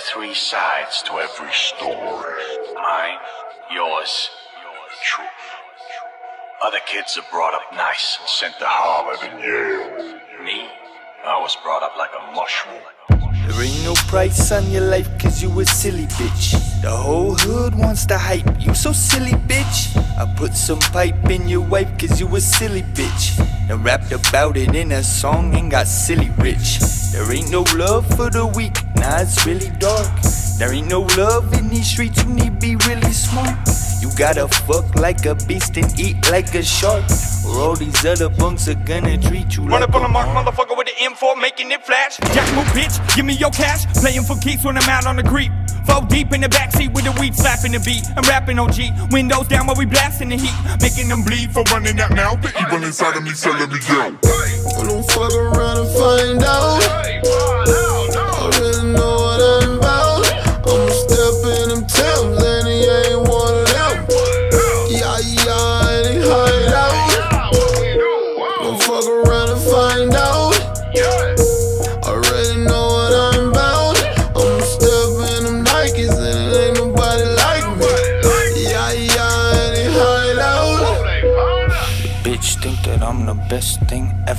are three sides to every story. Mine, yours, truth. Other kids are brought up nice and sent to Harvard and Yale. Me, I was brought up like a mushroom. There ain't no price on your life cause you a silly bitch. The whole hood wants to hype you, so silly bitch. I put some pipe in your wife cause you a silly bitch. And rapped about it in a song and got silly rich. There ain't no love for the weak, nah, it's really dark. There ain't no love in these streets, you need be really smart. You gotta fuck like a beast and eat like a shark. Or all these other bunks are gonna treat you Run like up on a mark, motherfucker, with the M4, making it flash. Jack move, bitch, give me your cash. Playing for keeps when I'm out on the creep. Fall deep in the backseat with the weed slapping the beat. I'm rapping OG, windows down while we blasting the heat, making them bleed for running out now. The evil inside of me telling me. I don't fuck around and find out.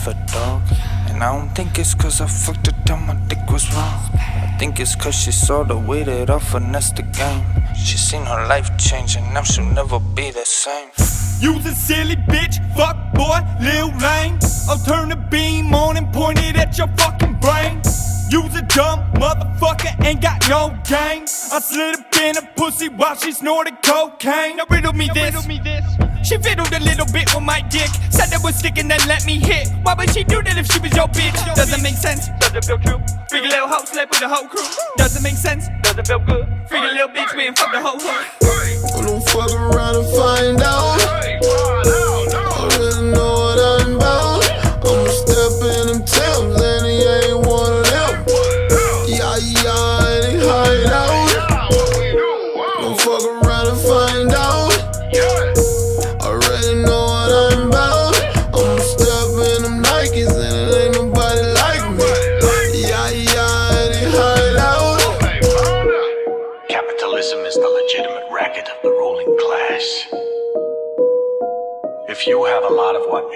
Ever, dog. And I don't think it's cause I fucked her down, my dick was wrong. I think it's cause she saw the way that I finessed the game. She seen her life change and now she'll never be the same. You's a silly bitch, fuck boy, Lil Lane. I'll turn the beam on and point it at your fucking brain. You's a dumb motherfucker, ain't got no game. I slid up in a pussy while she snorted cocaine. Now riddle me this. She fiddled a little bit with my dick. Said it was sticking, then let me hit. Why would she do that if she was your bitch? Doesn't make sense. Doesn't feel true. Freaky little hoe slept with the whole crew. Doesn't make sense. Doesn't feel good. Freaky little bitch, we ain't fuck the whole hood. I don't fuck around and find out.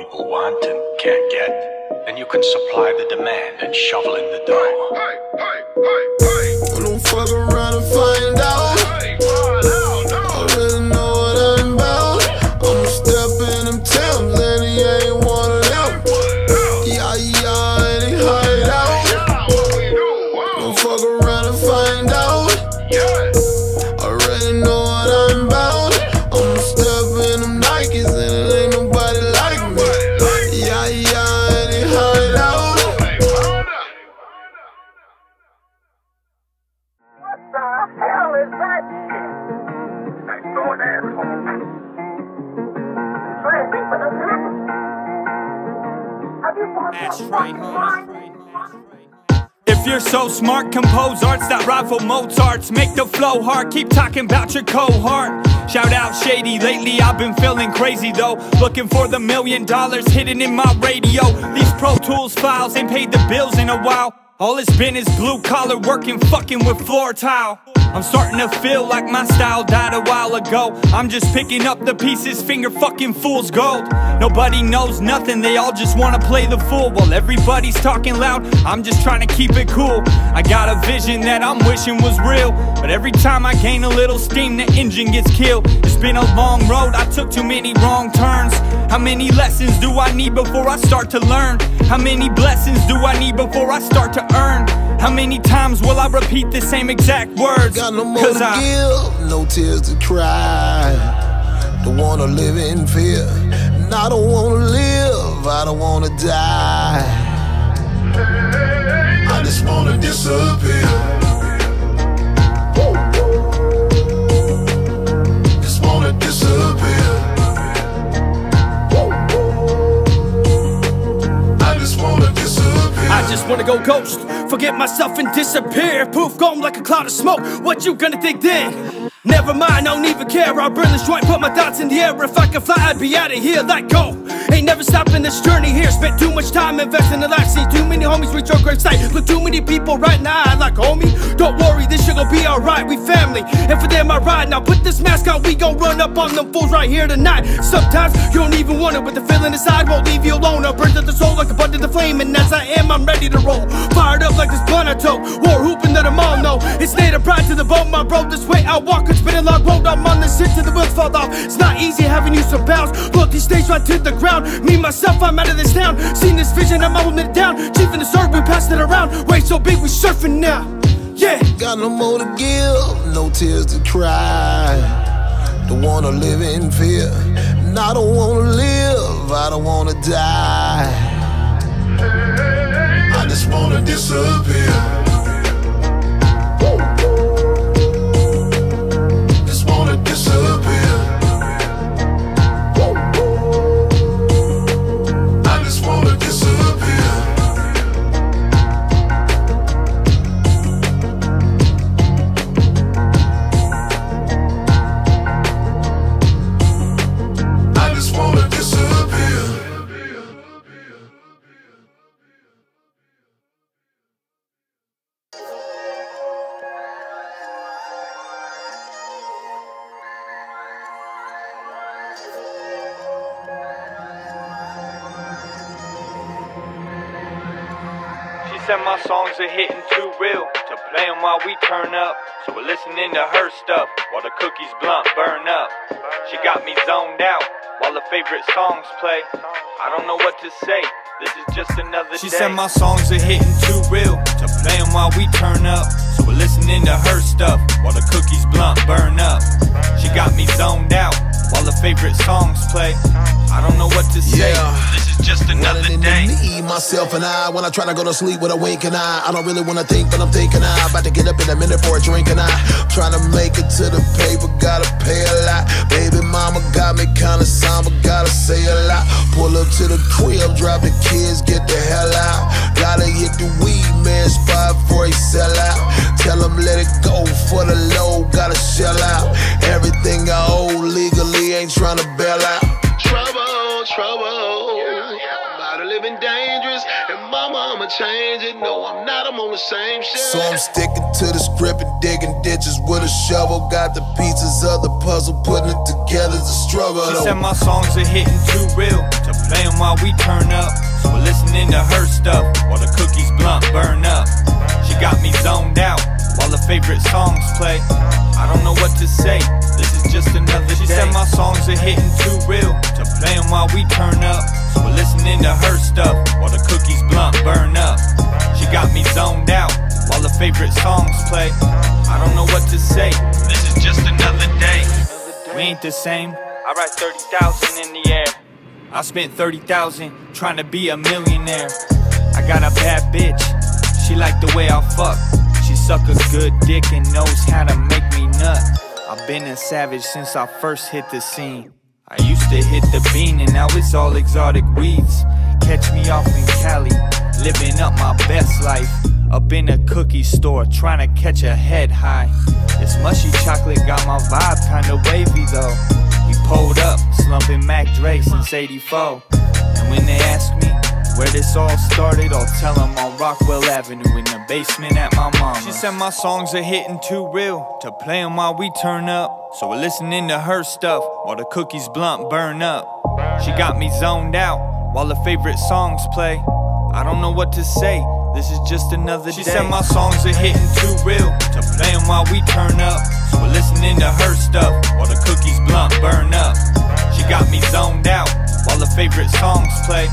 People want and can't get, then you can supply the demand and shovel in the dough. I don't fuck around and find out. If you're so smart, compose arts that rival Mozart's. Make the flow hard, keep talking about your cohort. Shout out Shady, lately I've been feeling crazy though. Looking for the million dollars hidden in my radio. These Pro Tools files ain't paid the bills in a while. All it's been is blue collar working, fucking with floor tile. I'm starting to feel like my style died a while ago. I'm just picking up the pieces, finger fucking fool's gold. Nobody knows nothing, they all just wanna play the fool. While everybody's talking loud, I'm just trying to keep it cool. I got a vision that I'm wishing was real. But every time I gain a little steam, the engine gets killed. It's been a long road, I took too many wrong turns. How many lessons do I need before I start to learn? How many blessings do I need before I start to earn? How many times will I repeat the same exact words? Got no more Cause to I give, no tears to cry. Don't wanna live in fear. And I don't wanna live, I don't wanna die. I just wanna disappear. Just wanna go ghost, forget myself and disappear. Poof, gone like a cloud of smoke. What you gonna think then? Never mind, I don't even care. I'll burn this joint, put my thoughts in the air. If I could fly, I'd be out of here. Let go. Ain't never stopping this journey here. Spent too much time investing in life. See too many homies reach your sight. Look, too many people right now. I like homie. Don't worry, this shit gon' be alright, we family. And for them I ride. Now put this mask on, we gon' run up on them fools right here tonight. Sometimes you don't even want it, but the feeling inside won't leave you alone. I burn to the soul like a butt to the flame, and as I am, I'm ready to roll. Fired up like this blunt I tote. War hooping that I'm all know. It's native pride to the bone, my bro. This way I walk, it's been a long road. I'm on this shit till the wheels fall off. It's not easy having you some bounce. Look, these stage right to the ground. Me, myself, I'm out of this town. Seen this vision, I'm holding it down. Chief in the we passed it around. Way so big, we surfing now. Yeah. Got no more to give, no tears to cry. Don't wanna live in fear. And I don't wanna live, I don't wanna die. I just wanna disappear. She said my songs are hitting too real to play them while we turn up. So we're listening to her stuff while the cookies blunt burn up. She got me zoned out while the favorite songs play. I don't know what to say. This is just another she day. She said my songs are hitting too real to play 'em while we turn up. So we're listening to her stuff while the cookies blunt burn up. She got me zoned out while the favorite songs play. I don't know what to say. Yeah. Just another Running day. me, myself and I. When I try to go to sleep with a winking eye, I don't really wanna think, but I'm thinking I about to get up in a minute for a drink and I trying to make it to the paper, gotta pay a lot. Baby mama got me kinda somber, gotta say a lot. Pull up to the crib, drop the kids, get the hell out. Gotta hit the weed man spot before he sell out. Tell him let it go for the low, gotta shell out. My change it. No, I'm not, I'm on the same shit. So I'm sticking to the script and digging ditches with a shovel. Got the pieces of the puzzle, putting it together's a struggle. She said my songs are hitting too real to play 'em while we turn up. So we're listening to her stuff while the cookies blunt burn up. She got me zoned out while the favorite songs play. I don't know what to say. This is just another she day. She said my songs are hitting too real to play 'em while we turn up. We're listening to her stuff while the cookies blunt burn up. She got me zoned out while the favorite songs play. I don't know what to say. This is just another day. We ain't the same. I write 30,000 in the air. I spent 30,000 trying to be a millionaire. I got a bad bitch. She like the way I fuck. She suck a good dick and knows how to make me nut. I've been a savage since I first hit the scene. I used to hit the bean and now it's all exotic weeds. Catch me off in Cali, living up my best life. Up in a cookie store, trying to catch a head high. This mushy chocolate got my vibe kinda wavy though. We pulled up, slumping Mac Dre since 84. And when they ask me where this all started, I'll tell them on Rockwell Avenue in the basement at my mama. She said my songs are hitting too real to play 'em while we turn up. So we're listening to her stuff while the cookies blunt burn up. She got me zoned out while her favorite songs play. I don't know what to say. This is just another she day. She said my songs are hitting too real to play 'em while we turn up. So we're listening to her stuff while the cookies blunt burn up. She got me zoned out while her favorite songs play.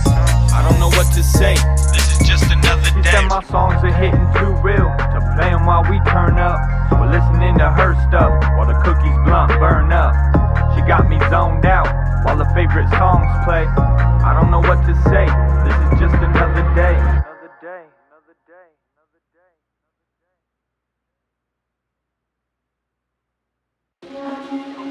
I don't know what to say. This is just another day. She said my songs are hitting too real to play 'em while we turn up. We're listening to her stuff while the cookies blunt burn up. She got me zoned out while the favorite songs play. I don't know what to say. This is just another day. Another day. Another day. Another day.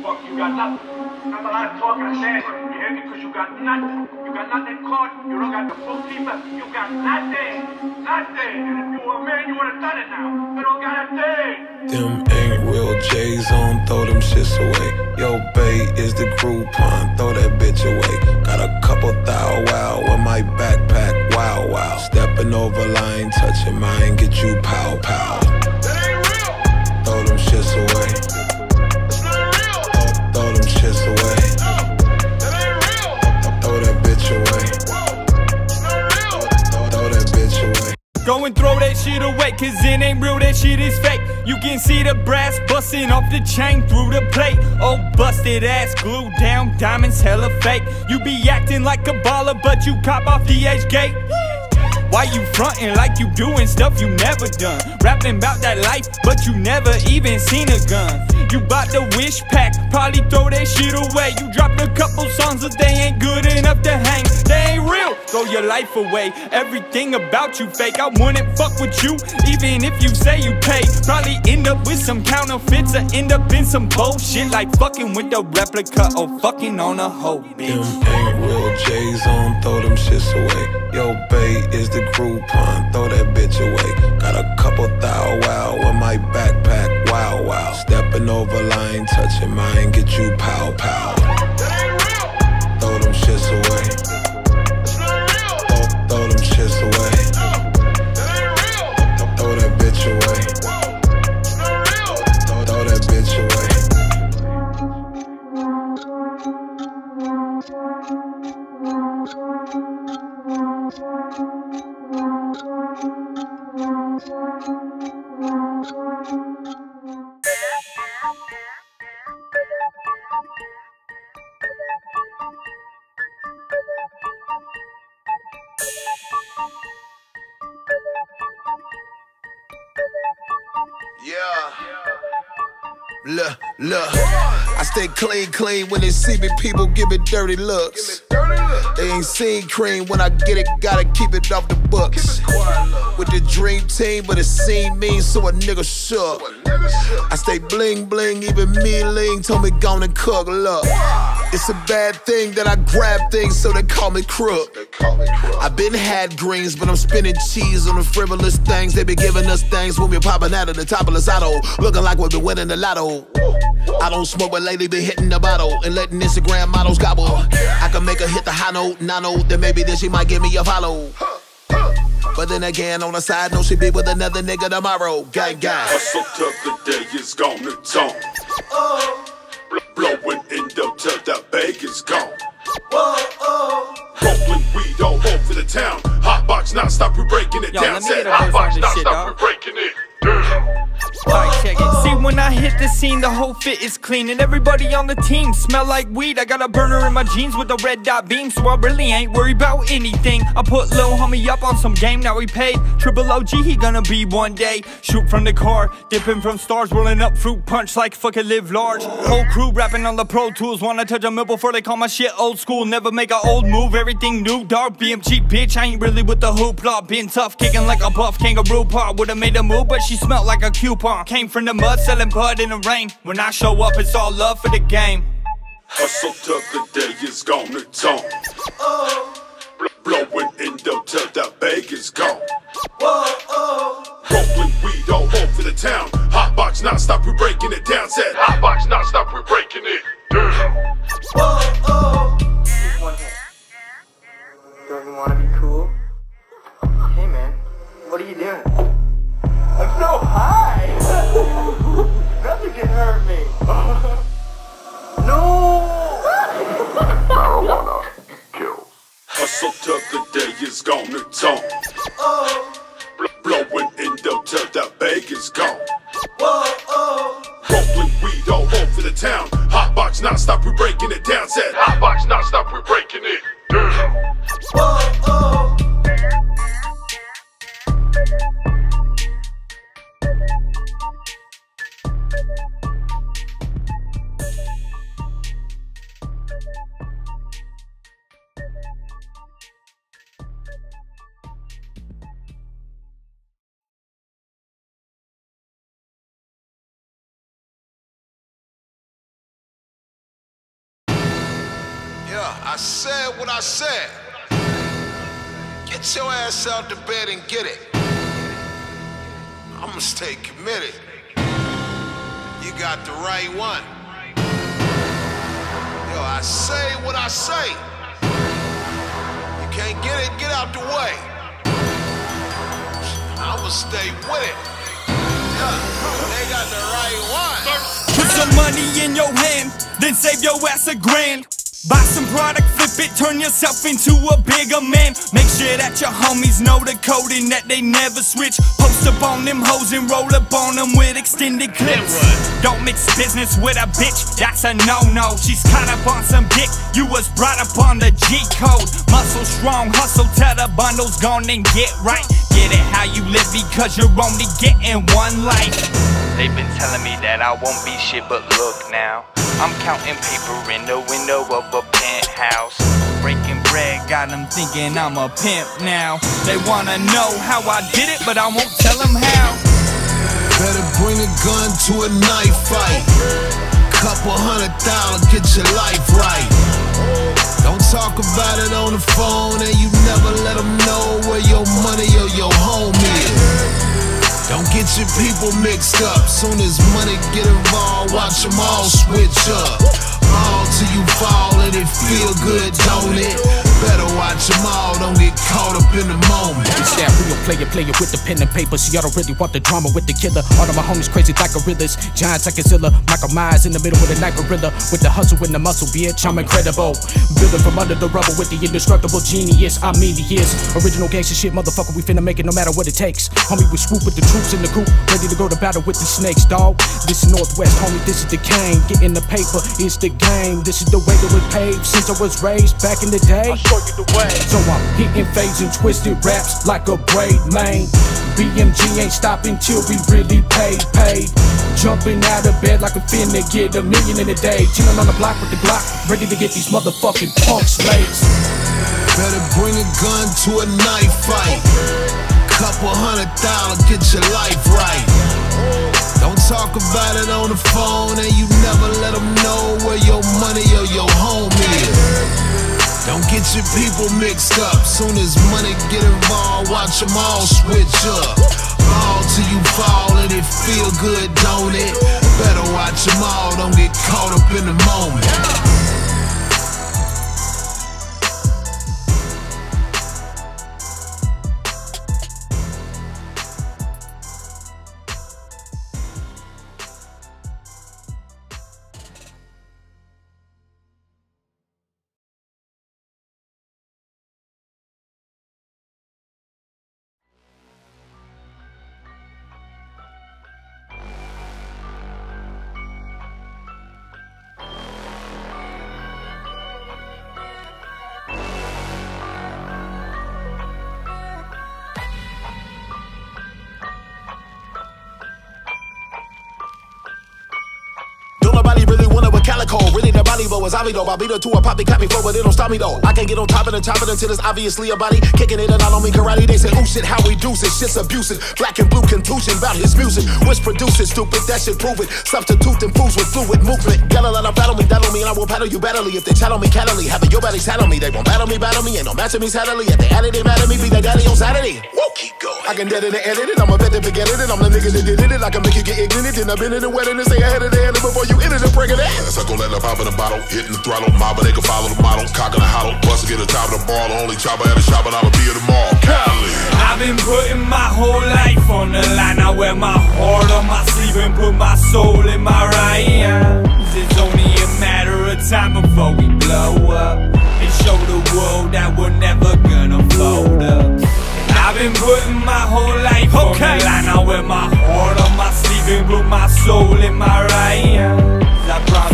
Fuck, you got nothing. Not a lot of talking and dancing. You hear me? Because you got nothing. You got nothing caught. You don't got the full keeper. You got nothing. Nothing. And if you were a man, you would have done it now. You don't got a thing. Them ain't real J's on, throw them shits away. Yo, Bay is the Groupon, throw that bitch away. Got a couple thou wow in my backpack, wow wow. Stepping over line, touching mine, get you pow pow. That ain't real. Throw them shits away, Throw that bitch away. Throw that bitch away. Go and throw that shit away, cause it ain't real, that shit is fake. You can see the brass busting off the chain through the plate. Oh, busted ass, glued down, diamonds hella fake. You be acting like a baller, but you cop off the edge gate. Why you frontin' like you doing stuff you never done? Rapping about that life, but you never even seen a gun. You bought the wish pack, probably throw that shit away. You dropped a couple songs, but they ain't good enough to hang. They ain't real, throw your life away. Everything about you fake, I wouldn't fuck with you, even if you say you pay. Probably end up with some counterfeits or end up in some bullshit like fucking with the replica or fucking on a hoe, bitch. Them ain't real J's on, throw them shits away. Yo, Bay is the Groupon, throw that bitch away. Got a couple thou wow in my backpack, wow wow. Stepping over line, touching mine, get you pow pow. Throw them shits away. Clean, clean when they see me. People give me dirty looks. They ain't seen cream when I get it, gotta keep it off the books. With the dream team, but it seem mean, so a nigga shook. I stay bling bling, even me lean told me gone and cook. Look, it's a bad thing that I grab things, so they call me crook. I been had greens, but I'm spinning cheese on the frivolous things. They be giving us things when we popping out of the top of the saddle, looking like we been winning the lotto. I don't smoke, but lately been hitting the bottle and letting Instagram models gobble. I can make her hit the high note, nah note, then maybe then she might give me a follow. But then again, on the side note, she be with another nigga tomorrow. Gang, gang. Hustle till the day is gone to tone. Bl- blowing indo till the bag is gone. Rolling weed all over the town. Hot box non-stop, we breaking it Yo, down. let me Said get a hot verse box on this shit, non-stop, dog. we breaking it See, when I hit the scene, the whole fit is clean, and everybody on the team smell like weed. I got a burner in my jeans with a red dot beam, so I really ain't worried about anything. I put Lil Homie up on some game, now he paid. Triple OG, he gonna be one day. Shoot from the car, dipping from stars, rolling up fruit punch like fucking live large. Whole crew rapping on the Pro Tools, wanna touch a mill before they call my shit old school. Never make a old move, everything new, dark BMG bitch. I ain't really with the hoopla, been tough, kicking like a buff kangaroo paw. Would've made a move, but she smelled like a coupon. Came from the mud, selling bud in the rain. When I show up, it's all love for the game. Hustle till the day is gone to tone. Bl- blowing indo till the bag is gone. Rolling weed all over the town. Hot box non-stop, we breaking it down. Said hot box non-stop, we breaking it down. Yeah, I said what I said. Get your ass out the bed and get it. I'ma stay committed. You got the right one. Yo, I say what I say. You can't get it, get out the way. I'ma stay with it. Yeah, they got the right one. Put some money in your hand, then save your ass a grand. Buy some product, flip flip it, turn yourself into a bigger man. Make sure that your homies know the code and that they never switch. Post up on them hoes and roll up on them with extended clips. Don't mix business with a bitch, that's a no no. She's caught up on some dick, you was brought up on the G code. Muscle strong, hustle till the bundle's gone and get right. Get it how you live because you're only getting one life. They've been telling me that I won't be shit, but look now. I'm counting paper in the window of a penthouse. Breaking bread, got them thinking I'm a pimp now. They wanna know how I did it, but I won't tell them how. Better bring a gun to a knife fight. Couple hundred thousand, get your life right. Don't talk about it on the phone and you never let them know where your money or your home is. Don't get your people mixed up. Soon as money get involved, watch them all switch up. All till you fall and it feel good, don't it? Better watch them all, don't get caught up in the moment. It's that real player, player with the pen and paper. See, I don't really want the drama with the killer. All of my homies crazy like gorillas. Giants like Godzilla. Michael Myers in the middle with a night gorilla. With the hustle and the muscle, bitch, I'm incredible. Building from under the rubble with the indestructible genius. I mean, he is. Original gangster shit, motherfucker. We finna make it no matter what it takes. Homie, we swoop with the troops in the coop. Ready to go to battle with the snakes, dog. This is Northwest, homie. This is the cane. Getting the paper, it's the game. This is the way that we paved since I was raised back in the day. Way. So I'm hitting fades and twisted raps like a braid, man. BMG ain't stopping till we really paid, paid. Jumping out of bed like a finna get a million in a day. Chilling on the block with the Glock, ready to get these motherfucking punks laced. Better bring a gun to a knife fight. Couple hundred thousand, get your life right. Don't talk about it on the phone and you never let them know where your money or your home is. Don't get your people mixed up. Soon as money get involved, watch them all switch up. Fall till you fall and it feel good, don't it? Better watch them all, don't get caught up in the moment. Want it with Kaliko. Really, though. I beat her to a poppy copy flow, but it don't stop me though. I can't get on top of the top of it until it's obviously a body. Kicking it and I don't mean karate. They say, ooh shit, how we do it. Shit's abusive. Black and blue contusion about his music. Which produces stupid, that shit prove it. Substituting fools with fluid movement. Gotta let them battle me, battle me, and I will battle you battlely. If they chat on me, cattley. Having your belly sat on me, they won't battle me, battle me. Ain't no matching me sadly. If they it, they mad at me. Be their daddy on Saturday. Whoa, keep going. I can dead it and edit it. I'm a bet to forget it. I'm the nigga that did it. I can make you get ignorant. And I've been in the wedding and stay ahead of the end before you enter the break of that. Suck on that pop in the bottle, hitting the throttle, mob, they can follow the model, cocking the hollow, bust get a top of the ball, the only chopper at the shop, and I'ma be here tomorrow. Cali. I've been putting my whole life on the line. I wear my heart on my sleeve and put my soul in my right hand. It's only a matter of time before we blow up and show the world that we're never gonna fold up. I've been putting my whole life on the line. I wear my heart on my sleeve and put my soul in my right hand. I promise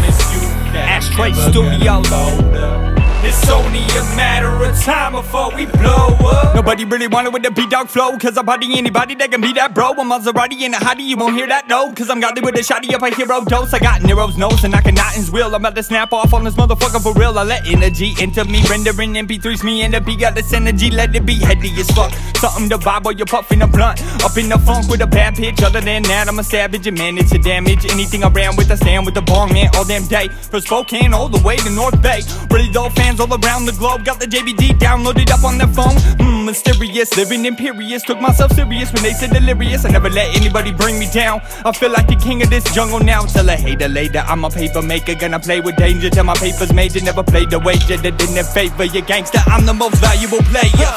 never Studio. It's only a matter of time before we blow up. Nobody really wanted with the beat dog flow. Cause I body anybody that can be that bro. I'm Maserati in a hottie, you won't hear that though. Cause I'm godly with a shotty up a hero dose. I got Nero's nose and I can knot his will. I'm about to snap off on this motherfucker for real. I let energy into me, rendering MP3s. Me and the beat got this energy, let it be heady as fuck. Something to vibe while you're puffing a blunt. Up in the funk with a bad pitch. Other than that, I'm a savage and manage to damage anything ran with. I stand with the bong man all damn day. From Spokane all the way to North Bay. Really dope fans all around the globe. Got the JBD downloaded up on their phone. Mmm, mysterious, living imperious. Took myself serious when they said delirious. I never let anybody bring me down. I feel like the king of this jungle now. Tell a hater later, I'm a paper maker. Gonna play with danger till my paper's major. Never played the wager that didn't favor your gangster. I'm the most valuable player.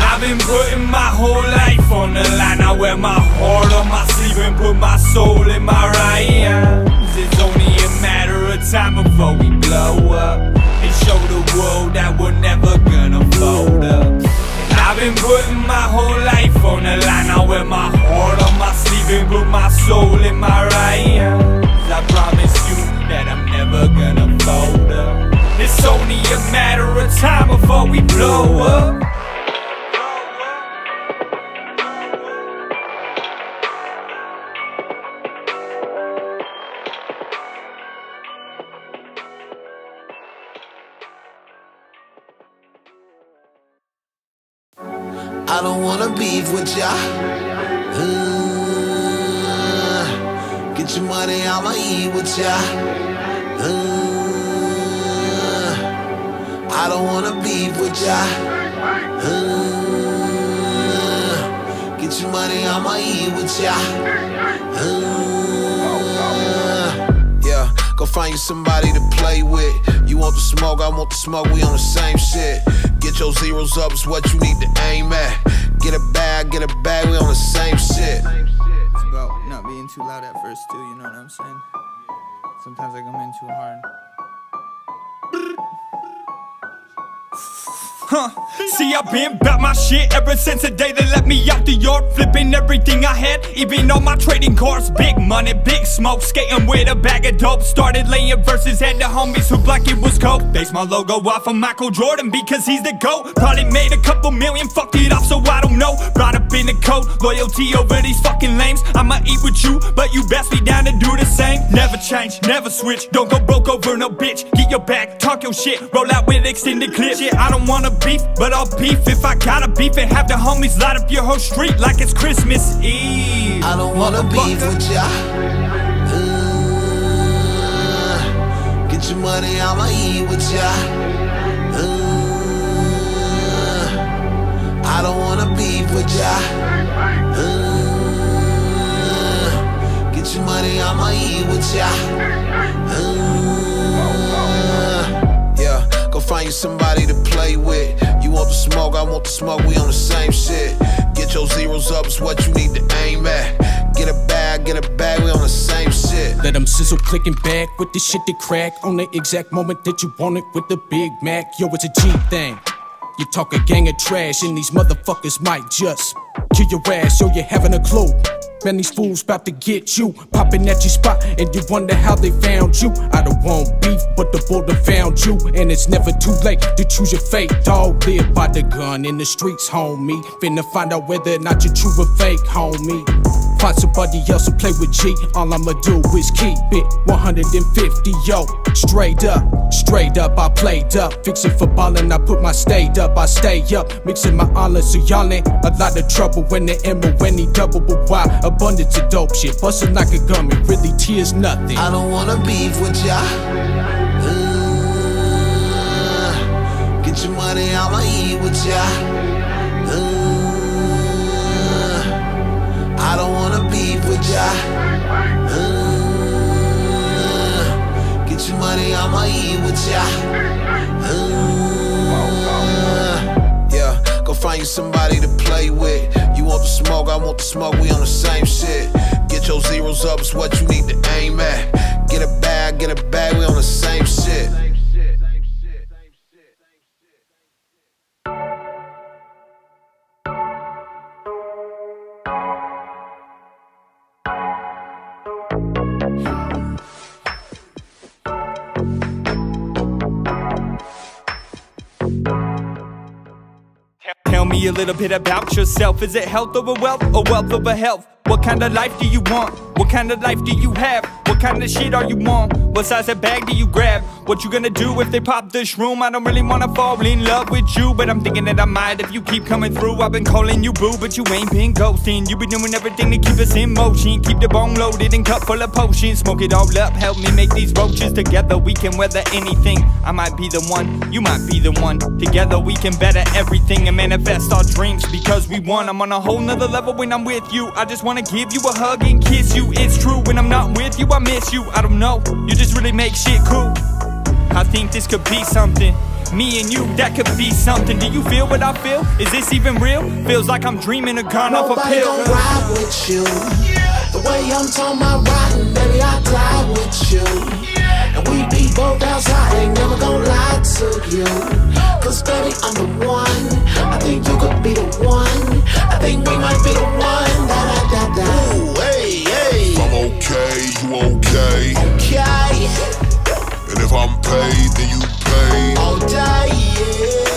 I've been putting my whole life on the line. I wear my heart on my sleeve and put my soul in my right hand. It's only a matter of time before we blow up and show world that we're never gonna fold up. I've been putting my whole life on the line. I wear my heart on my sleeve and put my soul in my right hand. I promise you that I'm never gonna fold up. It's only a matter of time before we blow up. With ya. Uh, get your money, I'ma eat with ya. Uh, I don't wanna beef with ya. Uh, get your money, I'ma eat with ya. Uh, yeah, go find you somebody to play with. You want the smoke, I want the smoke, we on the same shit. Get your zeros up, is what you need to aim at. Get a bag, get a bag, we on the same shit. It's about not being too loud at first, too, you know what I'm saying? Sometimes I come in too hard. Huh. See, I've been about my shit ever since the day they let me out the yard. Flipping everything I had, even all my trading cards. Big money, big smoke, skating with a bag of dope. Started laying verses, had the homies who like it was coke. Base my logo off of Michael Jordan because he's the GOAT. Probably made a couple million, fucked it off, so I don't know. Brought up in the coat, loyalty over these fucking lames. I'ma eat with you, but you best be down to do the same. Never change, never switch, don't go broke over no bitch. Get your back, talk your shit, roll out with extended clips. Shit, I don't wanna beef, but I'll beef if I gotta beef and have the homies light up your whole street like it's Christmas Eve. I don't wanna beef with ya. Uh, get your money, I'ma eat with ya. Uh, I don't wanna beef with ya. Uh, get your money, I'ma eat with ya. Find you somebody to play with. You want the smoke, I want the smoke, we on the same shit. Get your zeros up, is what you need to aim at. Get a bag, get a bag, we on the same shit. Let them sizzle clicking back with the shit that crack on the exact moment that you want it with the Big Mac. Yo, it's a G thing. You talk a gang of trash, and these motherfuckers might just kill your ass, yo, you having a clue. Man, these fools about to get you, popping at your spot, and you wonder how they found you. I don't want beef, but the border found you, and it's never too late to choose your fate. Dog, live by the gun in the streets, homie. Finna find out whether or not you're true or fake, homie. Find somebody else to play with G. All I'ma do is keep it 150, yo. Straight up, straight up, I played up. Fixing for ballin', I put my stayed up, I stay up. Mixing my islands, so y'all ain't a lot of trouble when the M O N E double, but why? Abundance of dope shit, bustin' like a gummy, really tears nothing. I don't wanna beef with ya. Get your money, I'ma eat with ya. Ya. Uh, get your money, I'ma eat with ya. Uh, yeah, go find you somebody to play with. You want the smoke, I want the smoke, we on the same shit. Get your zeros up, it's what you need to aim at. Get a bag, get a bag, we on the same shit. Me a little bit about yourself. Is it health over wealth or wealth over health? What kind of life do you want? What kind of life do you have? What kind of shit are you on? What size of bag do you grab? What you gonna do if they pop this room? I don't really wanna fall in love with you, but I'm thinking that I might if you keep coming through. I've been calling you boo, but you ain't been ghosting. You been doing everything to keep us in motion. Keep the bone loaded and cup full of potions. Smoke it all up, help me make these roaches. Together we can weather anything. I might be the one, you might be the one. Together we can better everything and manifest our dreams because we won. I'm on a whole nother level when I'm with you. I just wanna give you a hug and kiss you. It's true when I'm not with you, I miss you. I don't know, you just really make shit cool. I think this could be something me and you, that could be something. Do you feel what I feel? Is this even real? Feels like I'm dreaming of gone off a pill. Nobody gon' ride with you. Yeah. The way I'm talking about riding, baby, I glide with you. Yeah. And we be both outside, ain't never gon' lie to you. Cause baby, I'm the one. I think you could be the one. I think we might be the one. Da da da da. Ooh, hey, hey. I'm okay, you okay? Okay. If I'm paid, then you pay. All day, yeah.